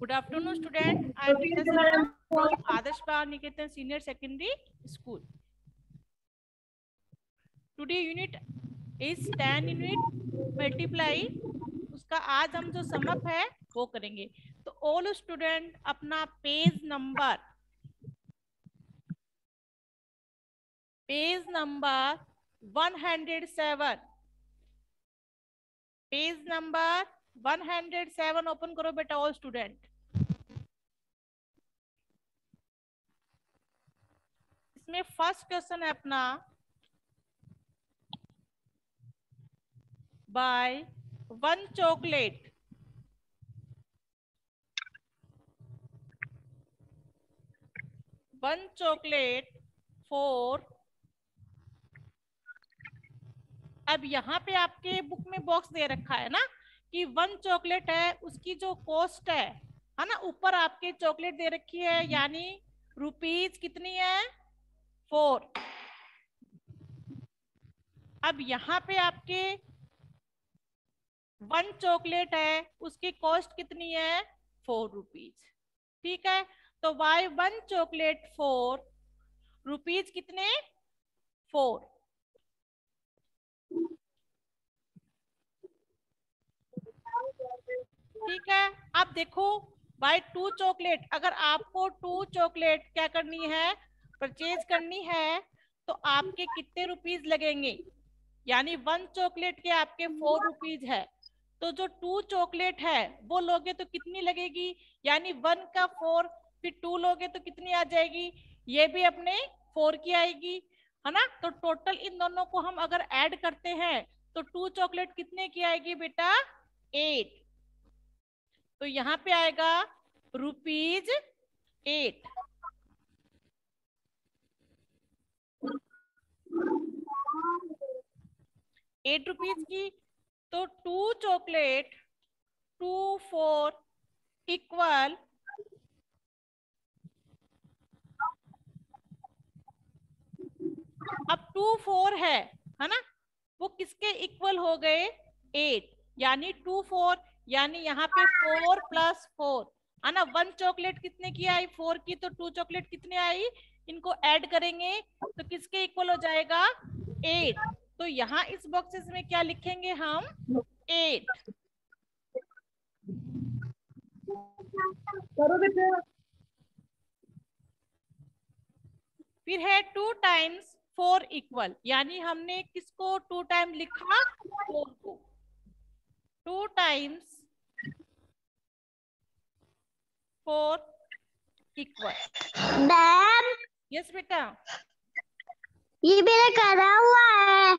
Good afternoon student I am Adarsh Pawar Niketan senior secondary school today unit is ten unit multiply उसका आज हम जो sum up है वो करेंगे। तो ऑल स्टूडेंट अपना page number page number one hundred seven page number 107 open करो बेटा ऑल स्टूडेंट इसमें फ़र्स्ट क्वेश्चन है अपना. Buy one chocolate one chocolate for अब यहाँ पे आपके बुक में बॉक्स दे रखा है ना कि वन चॉकलेट है, उसकी जो कॉस्ट है है ना, ऊपर आपके चॉकलेट दे रखी है, यानी रुपीज़ कितनी है? फोर अब यहाँ पे आपके वन चॉकलेट है, उसकी कॉस्ट कितनी है? फोर रुपीज़ ठीक है? तो buy one chocolate four rupees कितने? फोर ठीक है, अब देखो बाय टू चॉकलेट अगर आपको टू चॉकलेट क्या करनी है परचेज करनी है तो आपके कितने रुपीज़ लगेंगे? यानी वन चॉकलेट के आपके फोर रुपीज़ है। तो जो टू चॉकलेट है, वो लोगे तो कितनी लगेगी? यानी वन का फोर फिर टू लोगे तो कितनी आ जाएगी? ये भी अपने फोर की आएगी। है ना? तो टोटल इन दोनों को हम अगर ऐड करते हैं तो टू चॉकलेट कितने की आएगी बेटा? एट तो यहाँ पे आएगा रुपीज़ एट एट रुपीज़ की? तो two chocolate two four equal अब टू फोर है है ना? वो किसके इक्वल हो गए? एट यानी टू फोर यानी यहाँ पे फोर प्लस फोर है ना? वन चॉकलेट कितने की आई? फोर की तो टू चॉकलेट कितने आई? इनको ऐड करेंगे तो किसके इक्वल हो जाएगा? एट तो यहाँ इस बॉक्सेस में क्या लिखेंगे हम? एट फिर है टू टाइम्स फोर इक्वल यानी हमने किसको टू टाइम लिखा? फोर को। Two times four equal ma'am yes बेटा। ये मेरा करा हुआ है।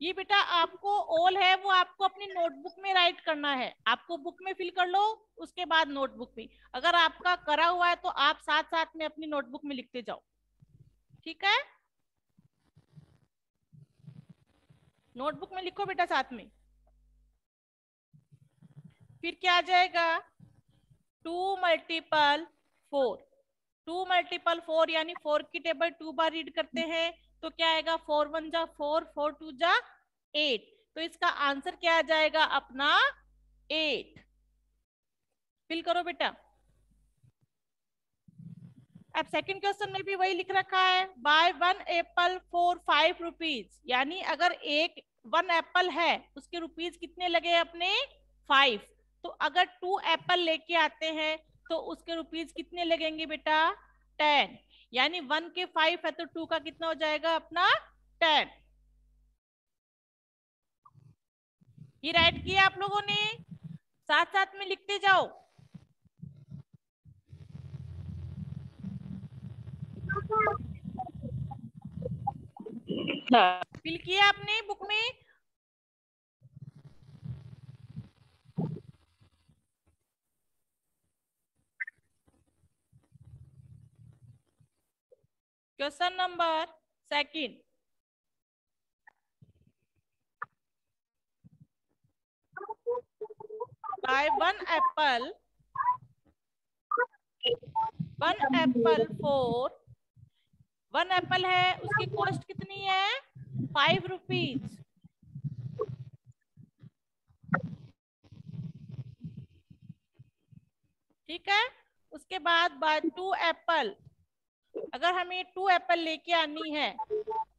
ये बेटा आपको ऑल है वो आपको अपनी नोटबुक में राइट करना है। आपको बुक में फिल कर लो उसके बाद नोटबुक में। अगर आपका करा हुआ है तो आप साथ साथ में अपनी नोटबुक में लिखते जाओ। ठीक है? नोटबुक में लिखो बेटा साथ में। फिर क्या आ जाएगा? Two multiple four. Two multiple four यानी फोर की टेबल टू बार रीड करते हैं तो क्या आएगा? फोर वन जा फोर फोर टू जा एट। तो इसका आंसर क्या आ जाएगा? अपना एट। फिल करो बेटा। अब सेकंड क्वेश्चन में भी वही लिख रखा है buy one apple for five rupees यानी अगर एक वन एप्पल है, उसके रुपीज़ कितने लगे अपने? फाइव तो अगर टू एप्पल लेके आते हैं तो उसके रुपीज़ कितने लगेंगे बेटा? टेन यानी वन के फाइव है तो टू का कितना हो जाएगा अपना? टेन ये राइट किया आप लोगों ने? साथ साथ में लिखते जाओ। फिल किया आपने बुक में? Question number second buy one apple. One apple four one apple है, उसकी कॉस्ट कितनी है? फाइव रुपीज़ ठीक है? उसके बाद टू एप्पल अगर हमें टू एप्पल लेके आनी है,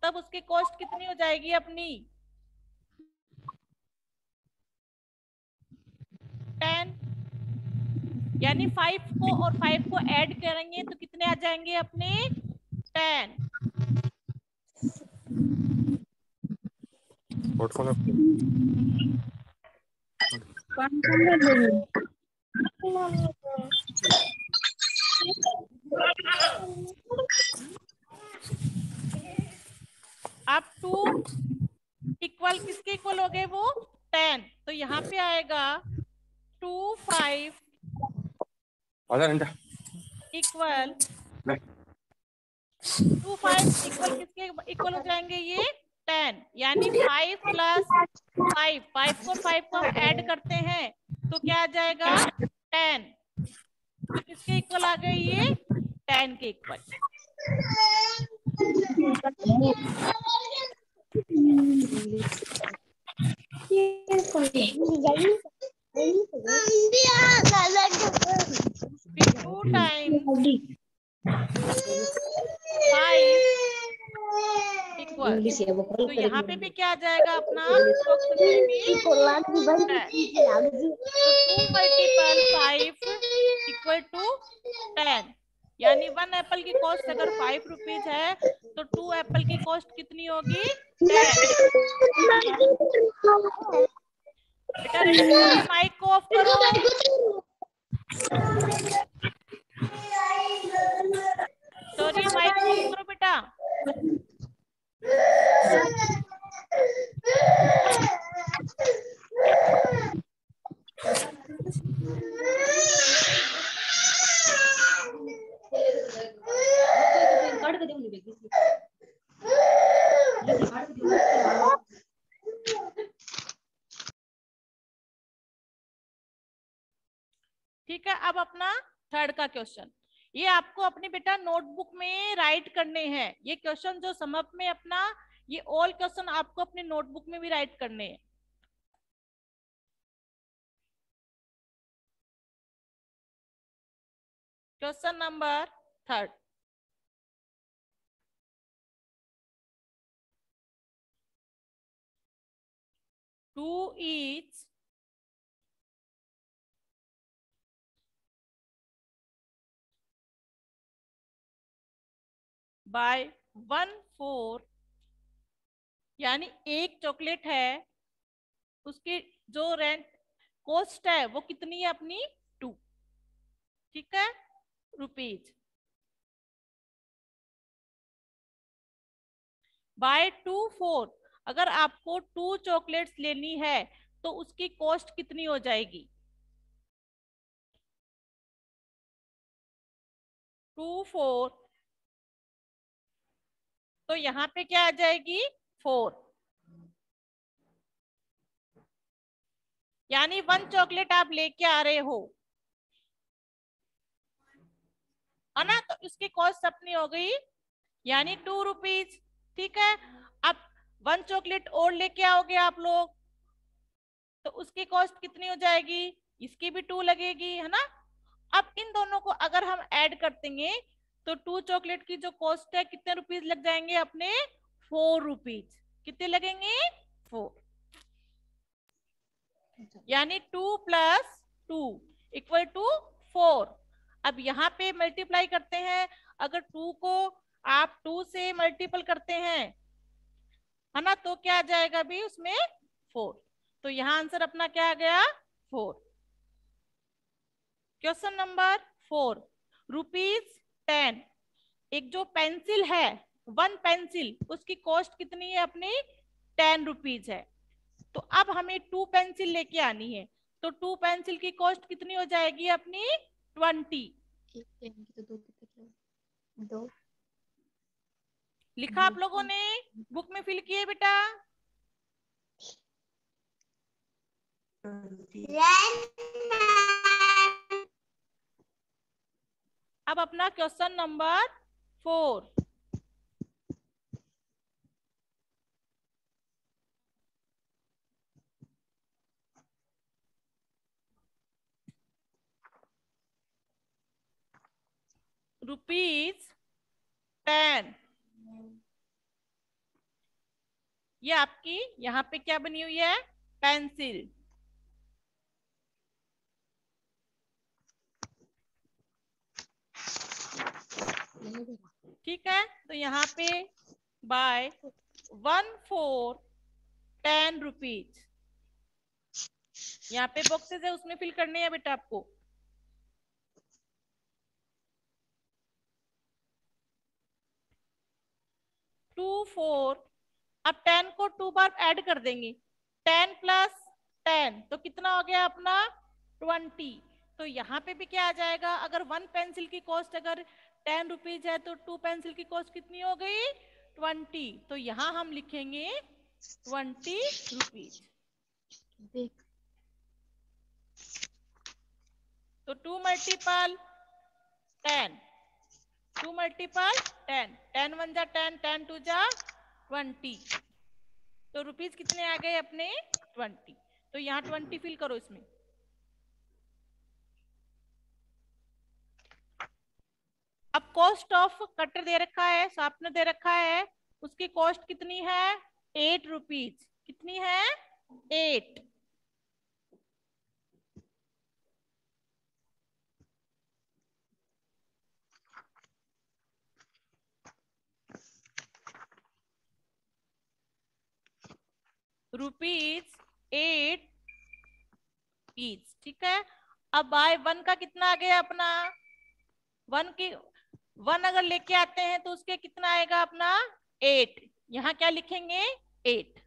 तब उसकी कॉस्ट कितनी हो जाएगी अपनी? टेन यानी फाइव को, और फाइव को ऐड करेंगे तो कितने आ जाएँगे अपने? Ten What color? अब टू इक्वल किसके इक्वल हो गए वो टेन तो यहाँ पे आएगा two five equal. Two five equal किसके इक्वल हो जाएँगे ये? टेन यानी फाइव प्लस फाइव फाइव को फाइव को हम ऐड करते हैं तो क्या आ जाएगा? टेन किसके इक्वल आ गए ये? टेन के equal two times five equal तो यहाँ पे भी क्या आ जाएगा अपना? Two multiple five equal two ten यानी वन एप्पल की कॉस्ट अगर फाइव रुपीज़ है तो टू एप्पल की कॉस्ट कितनी होगी? बेटा माइक को ऑफ़ करो सॉरी माइक को ऑफ़ करो बेटा ठीक है अब अपना थर्ड का क्वेश्चन ये आपको अपने बेटा नोटबुक में राइट करने हैं। ये क्वेश्चन जो समअप में अपना, ये ऑल क्वेश्चन आपको अपने नोटबुक में भी राइट करने हैं। Question number third two each buy one four यानी एक चॉकलेट है, उसकी जो रेंट कॉस्ट है, वो कितनी है अपनी? टू ठीक है? रुपीज़ बाय टू फोर अगर आपको टू चॉकलेट्स लेनी है तो उसकी कॉस्ट कितनी हो जाएगी? टू फोर तो यहाँ पे क्या आ जाएगी? फोर यानी वन चॉकलेट आप लेके आ रहे हो। है ना? तो इसकी कॉस्ट अपनी हो गई। यानी टू रुपीज़ ठीक है? अब वन चॉकलेट और लेके आओगे आप लोग। तो उसकी कॉस्ट कितनी हो जाएगी? इसकी भी टू लगेगी, है ना? अब इन दोनों को अगर हम ऐड कर देंगे तो टू चॉकलेट की जो कॉस्ट है, कितने रुपीज़ लग जाएँगे अपने? फोर रुपीज़ कितने लगेंगे? फोर यानी two plus two equal two four अब यहाँ पे मल्टीप्लाई करते हैं। अगर टू को आप टू से मल्टीपल करते हैं, है ना तो क्या आ जाएगा भी उसमें? फोर तो यहाँ आंसर अपना क्या आ गया? Four question number four rupees ten एक जो पेंसिल है वन पेंसिल उसकी कॉस्ट कितनी है अपनी? टेन रुपीज़ है। तो अब हमें टू पेंसिल लेके आनी है। तो टू पेंसिल की कॉस्ट कितनी हो जाएगी अपनी? ट्वेंटी। दो। लिखा आप लोगों ने? बुक में फिल किए बेटा? अब अपना question number four. Rupees ten ये आपकी यहाँ पे क्या बनी हुई है? पेंसिल ठीक है? तो यहाँ पे buy one four ten rupees यहाँ पे बॉक्सेस है, उसमें फिल करने हैं बेटा आपको। टू फोर अब टेन को टू बार ऐड कर देंगे। टेन प्लस टेन तो कितना हो गया अपना? ट्वेंटी तो यहाँ पे भी क्या आ जाएगा? अगर वन पेंसिल की कॉस्ट अगर टेन रुपीज़ है तो टू पेंसिल की कॉस्ट कितनी हो गई? ट्वेंटी। तो यहाँ हम लिखेंगे ट्वेंटी रुपीज़। तो two multiple ten. Two multiple ten. Ten one जा टेन टेन टू जा ट्वेंटी। तो रुपीज़ कितने आ गए अपने? ट्वेंटी। तो यहाँ ट्वेंटी फिल करो इसमें। अब कॉस्ट ऑफ़ कटर दे रखा है शार्पनर दे रखा है, उसकी कॉस्ट कितनी है? एट रुपीज़ कितनी है? एट रुपीज़ एट पीस ठीक है? अब बाय वन का कितना आ गया अपना? वन की वन अगर लेके आते हैं तो उसके कितना आएगा अपना? एट। यहाँ क्या लिखेंगे? एट।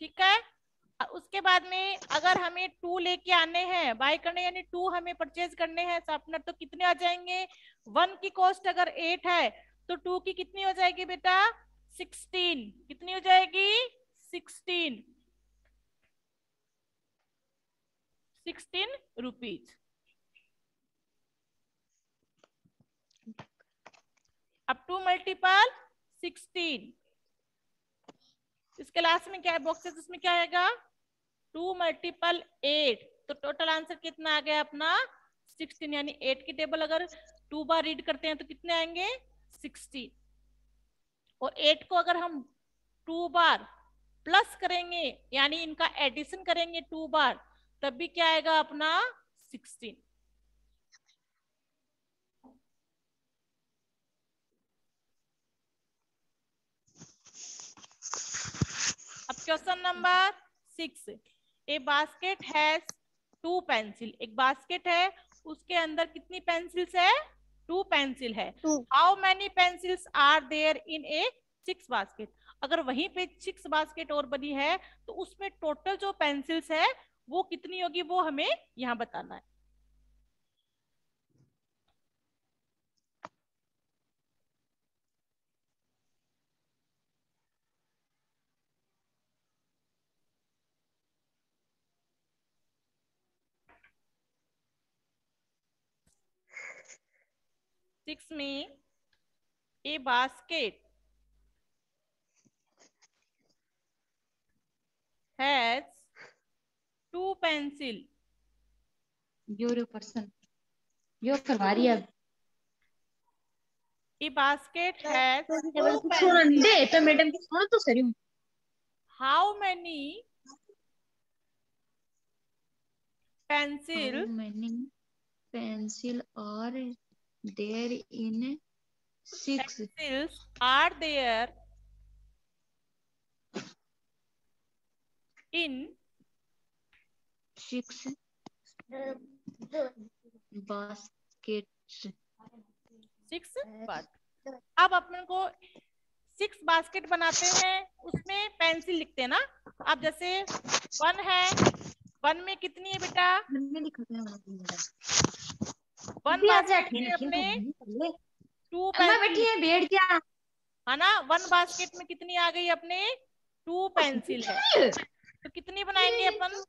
ठीक है? उसके बाद में अगर हमें टू लेके आने हैं बाय करने, यानी टू हमें परचेज करने हैं शार्पनर तो कितने आ जाएँगे? वन की कॉस्ट अगर एट है तो टू की कितनी हो जाएगी बेटा? सिक्सटीन कितनी हो जाएगी? सिक्सटीन सिक्सटीन रुपीज़ अब टू मल्टीपल सिक्सटीन इसके लास्ट में क्या है? बॉक्सेस इसमें क्या आएगा? टू मल्टीपल एट तो टोटल आंसर कितना आ गया अपना? 16 यानी एट की टेबल अगर टू बार रीड करते हैं तो कितने आएँगे? 16 और एट को अगर हम टू बार प्लस करेंगे, यानी इनका एडिशन करेंगे टू बार, तब भी क्या आएगा अपना? 16 question number six. A basket has two pencil. एक बास्केट है उसके अंदर कितनी पेंसिल्स है? टू पेंसिल है। How many pencils are there in a six basket अगर वहीं पे सिक्स बास्केट और बनी है तो उसमें टोटल जो पेंसिल्स है वो कितनी होगी वो हमें यहाँ बताना है। सिक्स में a basket has two pencil You're a person. You're करवा रही है अब a basket has two pencil दे तो मैडम की सुनो तो सही हूँ how many pencil How many pencil are there in six. Pencils are there in six. Baskets? Six basket अब अपन को सिक्स बास्केट बनाते हैं उसमें पेंसिल लिखते हैं ना? अब जैसे वन है वन में कितनी है बेटा? वन बास्केट में टू बैठी है बैठ जा। है ना? वन बास्केट में कितनी आ गई अपने? टू पेंसिल है। तो कितनी बनाएँगे अपन?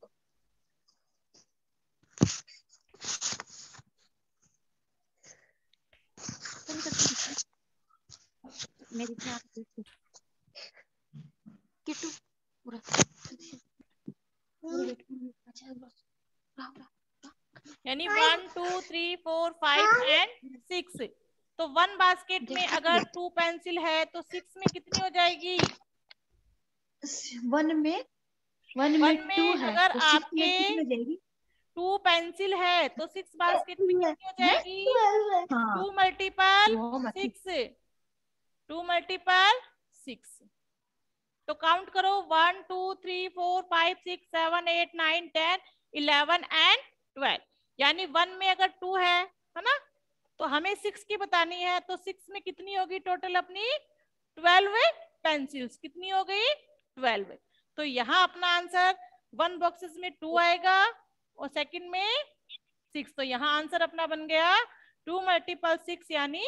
मेरी किट्टू पूरा यानी one two three four five and six तो वन बास्केट में अगर टू पेंसिल है तो सिक्स में कितनी हो जाएगी? वन में वन में वन में टू है. अगर तो आपके- हो टू पेंसिल है तो सिक्स बास्केट में कितनी हो जाएगी? हाँ. Two multiple six two multiple six तो काउंट करो. One two three four five six seven eight nine ten eleven and twelve यानी वन में अगर टू है है ना? तो हमें सिक्स की बतानी है तो सिक्स में कितनी होगी टोटल अपनी? ट्वेल्व पेंसिल्स कितनी हो गई? ट्वेल्व तो यहाँ अपना आंसर वन बॉक्सेस में टू आएगा और सेकंड में सिक्स तो यहाँ आंसर अपना बन गया टू मल्टीपल सिक्स यानी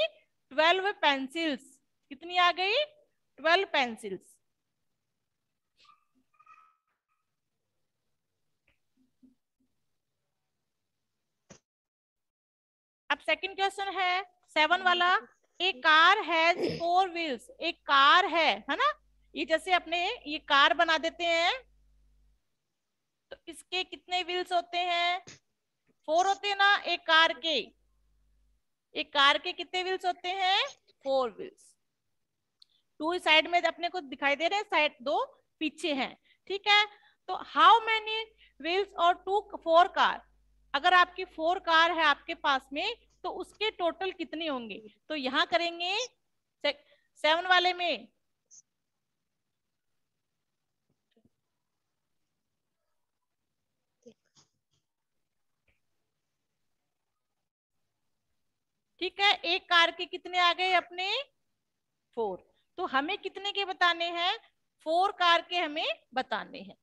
ट्वेल्व पेंसिल्स कितनी आ गई? ट्वेल्व पेंसिल्स अब सेकंड क्वेश्चन है सेवन वाला एक कार हैज़ फोर व्हील्स एक कार है है ना? ये जैसे अपने ये कार बना देते हैं तो इसके कितने व्हील्स होते हैं? फोर होते हैं ना एक कार के। एक कार के कितने व्हील्स होते हैं? फोर व्हील्स टू साइड में अपने को दिखाई दे रहे हैं साइड दो पीछे हैं ठीक है? तो हाउ मैनी व्हील्स और टू फोर कार अगर आपकी फोर कार है आपके पास में तो उसके टोटल कितने होंगे? तो यहाँ करेंगे सेवन वाले में। ठीक है, एक कार के कितने आ गए अपने? फोर तो हमें कितने के बताने हैं? फोर कार के हमें बताने हैं।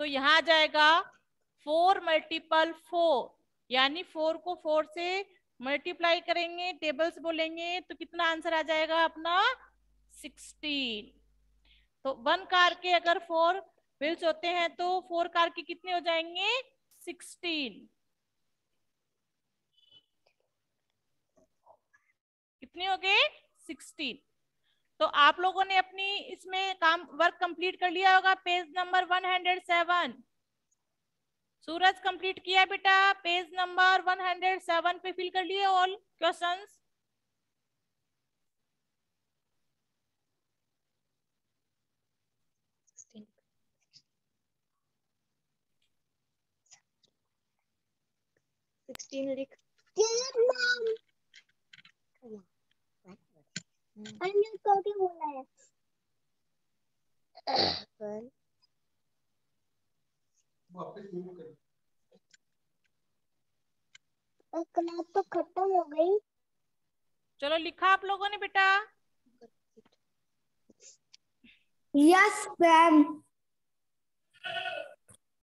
तो यहाँ आ जाएगा फोर मल्टीपल फोर, यानी फोर को फोर से मल्टीप्लाई करेंगे, टेबल्स बोलेंगे तो कितना आंसर आ जाएगा अपना? सिक्सटीन। तो वन कार के अगर फोर व्हील्स होते हैं तो फोर कार के कितने हो जाएँगे? सिक्सटीन। कितने हो गए? सिक्सटीन। तो आप लोगों ने अपनी इसमें काम, वर्क कंप्लीट कर लिया होगा, page number one hundred seven. Suraj complete किया बेटा page number one hundred seven पे फिल कर लिए ऑल क्वेश्चंस सिक्सटीन लिख. अन्य बोला है क्लास तो खत्म हो गई। चलो लिखा आप लोगों ने बेटा। Yes ma'am